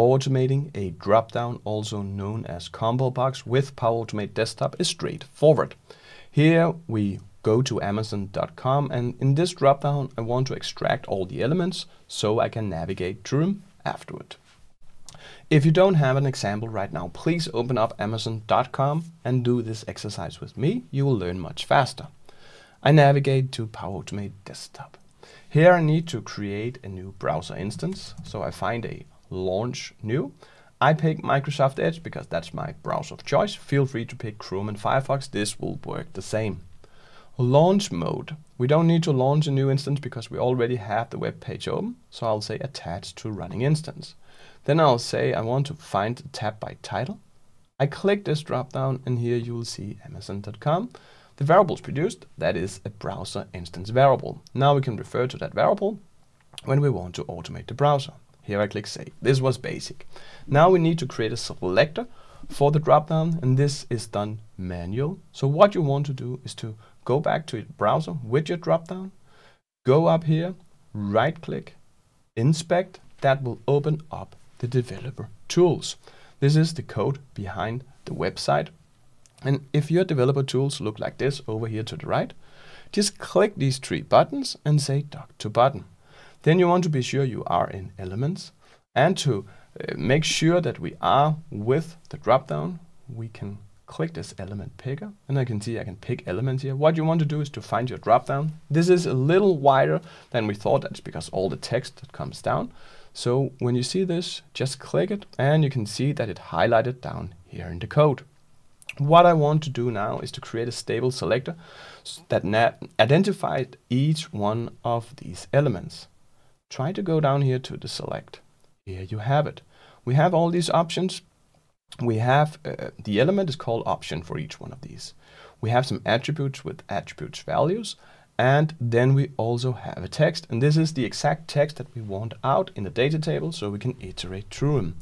automating a dropdown, also known as combo box, with Power Automate Desktop is straightforward. Here we go to amazon.com and in this dropdown I want to extract all the elements so I can navigate through them afterward. If you don't have an example right now, please open up amazon.com and do this exercise with me. You will learn much faster. I navigate to Power Automate Desktop. Here I need to create a new browser instance. So I find a launch new. I pick Microsoft Edge because that's my browser of choice. Feel free to pick Chrome and Firefox. This will work the same. Launch mode. We don't need to launch a new instance because we already have the web page open. So I'll say attach to running instance. Then I'll say I want to find the tab by title. I click this drop down and here you will see amazon.com. The variables produced, that is a browser instance variable. Now we can refer to that variable when we want to automate the browser. Here I click Save. This was basic. Now we need to create a selector for the dropdown, and this is done manual. So what you want to do is to go back to your browser with your dropdown, go up here, right click, inspect, that will open up the developer tools. This is the code behind the website. And if your developer tools look like this over here to the right, just click these three buttons and say dock to bottom. Then you want to be sure you are in Elements. And to uh, make sure that we are with the dropdown, we can click this element picker and I can see I can pick elements here. What you want to do is to find your dropdown. This is a little wider than we thought. That's because all the text that comes down. So when you see this, just click it and you can see that it highlighted down here in the code. What I want to do now is to create a stable selector that identifies each one of these elements try to go down here to the select. Here you have it. We have all these options. We have uh, the element is called option for each one of these. We have some attributes with attributes values and then we also have a text and this is the exact text that we want out in the data table so we can iterate through them.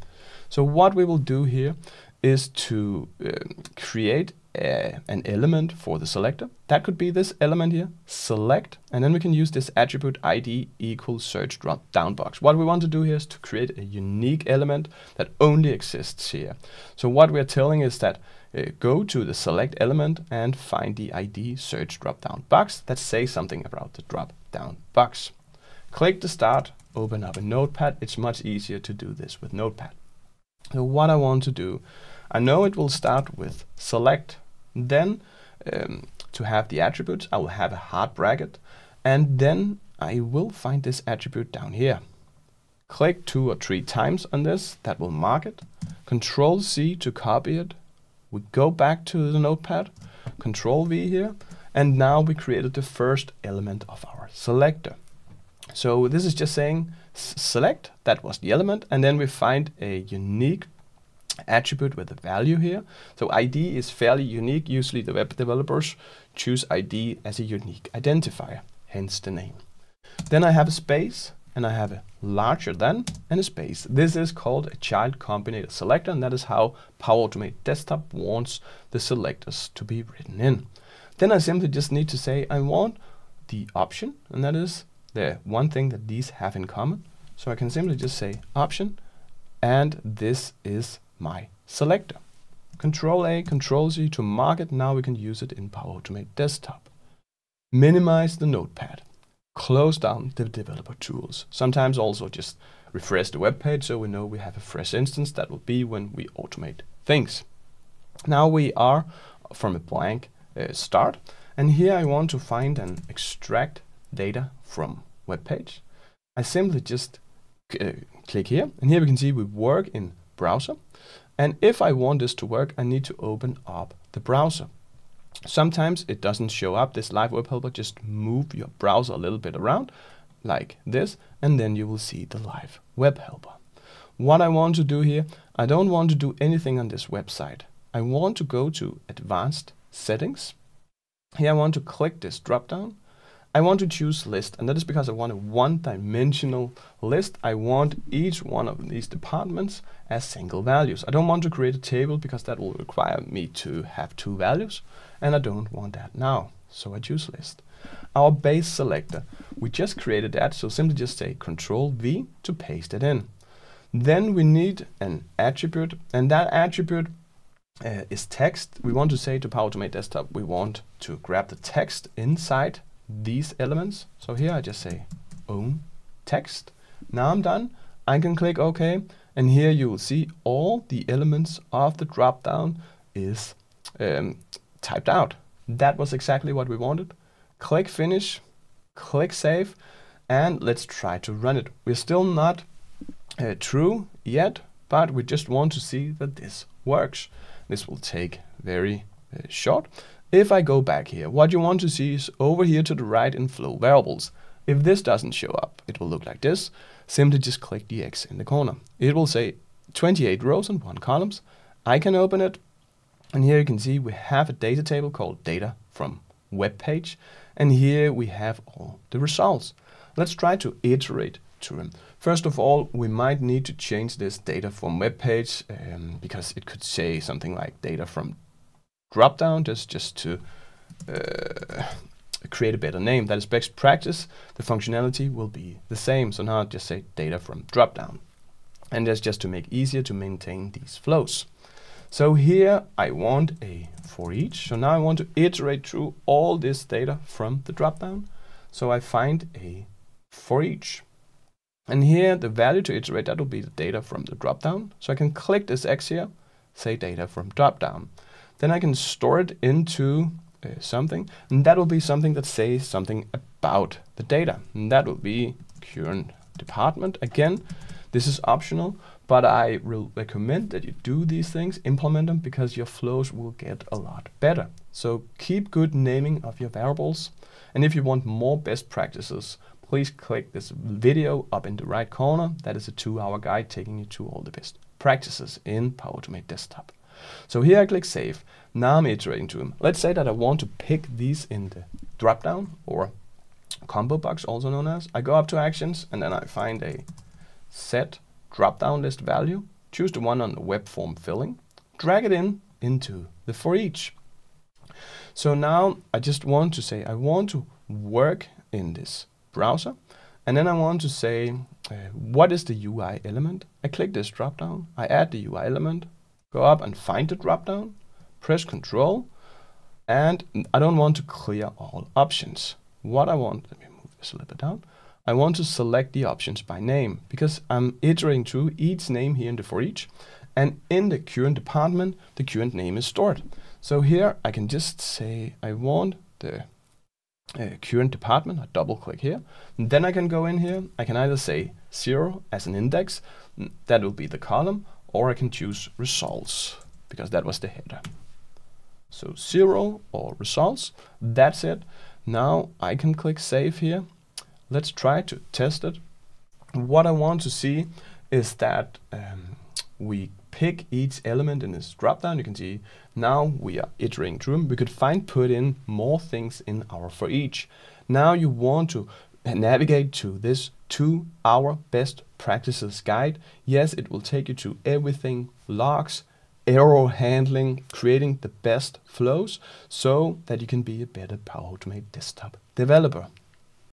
So what we will do here is to uh, create uh, an element for the selector. That could be this element here, select, and then we can use this attribute ID equals search drop down box. What we want to do here is to create a unique element that only exists here. So what we're telling is that uh, go to the select element and find the ID search drop down box that says something about the drop down box. Click the start, open up a notepad. It's much easier to do this with notepad. So what I want to do, I know it will start with select then um, to have the attributes, I will have a hard bracket, and then I will find this attribute down here. Click two or three times on this, that will mark it. Control C to copy it. We go back to the notepad, Control V here, and now we created the first element of our selector. So this is just saying select, that was the element, and then we find a unique attribute with a value here. So ID is fairly unique. Usually the web developers choose ID as a unique identifier, hence the name. Then I have a space and I have a larger than and a space. This is called a child combinator selector and that is how Power Automate Desktop wants the selectors to be written in. Then I simply just need to say I want the option and that is the one thing that these have in common. So I can simply just say option and this is my selector. Control A, Control Z to mark it. Now we can use it in Power Automate Desktop. Minimize the notepad. Close down the developer tools. Sometimes also just refresh the web page so we know we have a fresh instance that will be when we automate things. Now we are from a blank uh, start and here I want to find and extract data from web page. I simply just uh, click here and here we can see we work in browser. And if I want this to work, I need to open up the browser. Sometimes it doesn't show up, this live web helper, just move your browser a little bit around like this, and then you will see the live web helper. What I want to do here, I don't want to do anything on this website. I want to go to advanced settings. Here I want to click this drop down I want to choose list, and that is because I want a one-dimensional list. I want each one of these departments as single values. I don't want to create a table because that will require me to have two values, and I don't want that now, so I choose list. Our base selector, we just created that, so simply just say Control V to paste it in. Then we need an attribute, and that attribute uh, is text. We want to say to Power Automate Desktop, we want to grab the text inside these elements. So here I just say own text. Now I'm done. I can click OK, and here you will see all the elements of the dropdown is um, typed out. That was exactly what we wanted. Click Finish, click Save, and let's try to run it. We're still not uh, true yet, but we just want to see that this works. This will take very uh, short. If I go back here, what you want to see is over here to the right in flow variables. If this doesn't show up, it will look like this. Simply just click the X in the corner. It will say 28 rows and 1 columns. I can open it, and here you can see we have a data table called data from web page, and here we have all the results. Let's try to iterate to them. First of all, we might need to change this data from web page um, because it could say something like data from dropdown just, just to uh, create a better name. That is best practice. The functionality will be the same. So now I just say data from dropdown. And that's just to make easier to maintain these flows. So here I want a for each. So now I want to iterate through all this data from the dropdown. So I find a for each. And here the value to iterate, that will be the data from the dropdown. So I can click this X here, say data from dropdown. Then I can store it into uh, something, and that will be something that says something about the data. And that will be current department. Again, this is optional, but I will recommend that you do these things, implement them, because your flows will get a lot better. So keep good naming of your variables. And if you want more best practices, please click this video up in the right corner. That is a two-hour guide taking you to all the best practices in Power Automate Desktop. So here I click Save. Now I'm iterating to them. Let's say that I want to pick these in the dropdown or combo box, also known as. I go up to Actions and then I find a Set Dropdown List Value. Choose the one on the web form filling. Drag it in into the for each. So now I just want to say I want to work in this browser. And then I want to say, uh, what is the UI element? I click this dropdown, I add the UI element, go up and find the dropdown, press Control, and I don't want to clear all options. What I want, let me move this a little bit down. I want to select the options by name because I'm iterating through each name here in the for each. And in the current department, the current name is stored. So here I can just say I want the uh, current department, I double click here. And then I can go in here, I can either say zero as an index, that will be the column, or I can choose results, because that was the header. So zero or results, that's it. Now I can click save here. Let's try to test it. What I want to see is that um, we pick each element in this dropdown, you can see now we are iterating through them. We could find put in more things in our for each. Now you want to navigate to this two hour best practices guide. Yes, it will take you to everything logs, error handling, creating the best flows so that you can be a better Power Automate desktop developer.